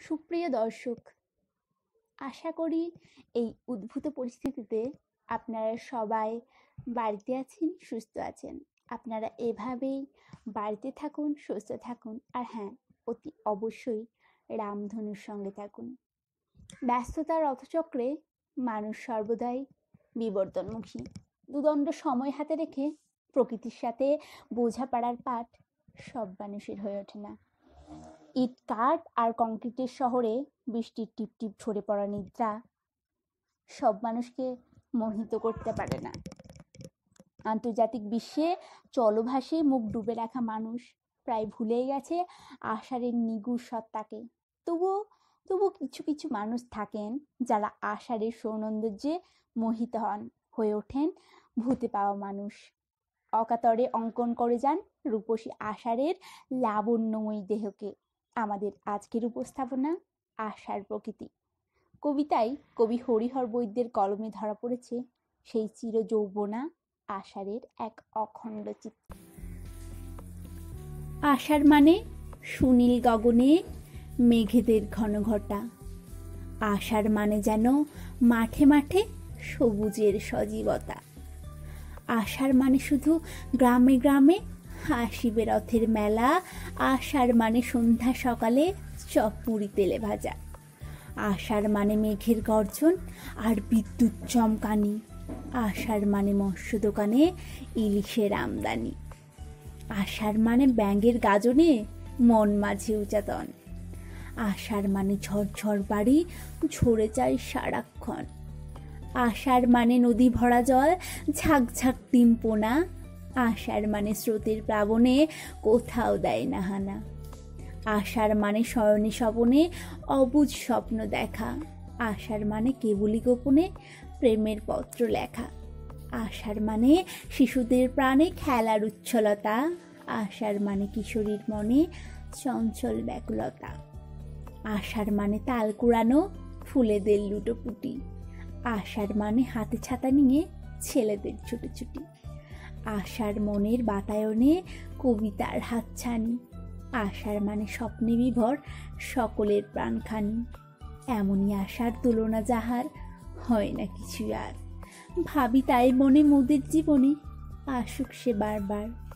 সুপ্রিয় দর্শক, আশা করি এই উদ্ভূত পরিস্থিতিতে আপনারা সবাই বাড়িতে আছেন, সুস্থ আছেন। আপনারা এভাবেই বাড়িতে থাকুন, সুস্থ থাকুন। আর হ্যাঁ অতি অবশ্যই রামধনুর সঙ্গে থাকুন। ব্যস্ততার রথচক্রে মানুষ সর্বদাই বিবর্তনমুখী। দুদণ্ড সময় হাতে রেখে প্রকৃতির সাথে বোঝাপড়ার পাঠ সব মানুষের হয়ে ওঠে না। ইট কাঠ আর কংক্রিটের শহরে বৃষ্টির টিপ টিপ ঝরে পড়া নিদ্রা সব মানুষকে মোহিত করতে পারে না। আন্তর্জাতিক বিশ্বে চলভাসে মুখ ডুবে রাখা মানুষ প্রায় ভুলেই গেছে আষাঢ়ের নিগুড় সত্তাকে। তবুও তবু কিছু কিছু মানুষ থাকেন যারা আষাঢ়ের সৌন্দর্যে মোহিত হন, হয়ে ওঠেন ভূতে পাওয়া মানুষ। অকাতরে অঙ্কন করে যান রূপসী আষাঢ়ের লাবণ্যময়ী দেহকে। আমাদের আজকের উপস্থাপনা আশার প্রকৃতি। কবিতায় কবি হরিহর বৈদ্যের কলমে ধরা পড়েছে সেই চির যৌবনা আষাঢ়ের এক অখণ্ড চিত্র। আষাঢ় মানে সুনীল গগনে মেঘেদের ঘন ঘটা আষাঢ় মানে যেন মাঠে মাঠে সবুজের সজীবতা। আষাঢ় মানে শুধু গ্রামে গ্রামে হাসিবে রথের মেলা, আষাঢ় মানে সন্ধ্যা সকালে চপ পুরি তেলে ভাজা। আষাঢ় মানে মেঘের গর্জন আর বিদ্যুৎ চমকানি। আষাঢ় মানে মৎস্য দোকানে ইলিশের আমদানি। আষাঢ় মানে ব্যাঙের গাজনে মন মাঝে উচাতন। আষাঢ় মানে ঝরঝর বাড়ি, ঝরে যায় সারাক্ষণ। আষাঢ় মানে নদী ভরা জল ঝাঁক ঝাঁক টিম্পোনা আষাঢ় মানে স্রোতের প্লাবনে কোথাও দেয় না হানা। আষাঢ় মানে শয়নে স্বপনে অবুজ স্বপ্ন দেখা। আষাঢ় মানে কেবলি গোপনে প্রেমের পত্র লেখা। আষাঢ় মানে শিশুদের প্রাণে খেলার উচ্ছলতা। আষাঢ় মানে কিশোরীর মনে চঞ্চল ব্যাকুলতা। আষাঢ় মানে তাল কুড়ানো ফুলেদের লুটোপুটি। আষাঢ় মানে হাতে ছাতা নিয়ে ছেলেদের ছুটোছুটি। আশার মনের বাতায়নে কবিতার হাতছানি। আশার মানে স্বপ্নে বিভর সকলের প্রাণখানি। এমনই আশার তুলনা যাহার হয় না কিছু আর। ভাবি তাই মনে মোদের জীবনে, আসুক সে বারবার।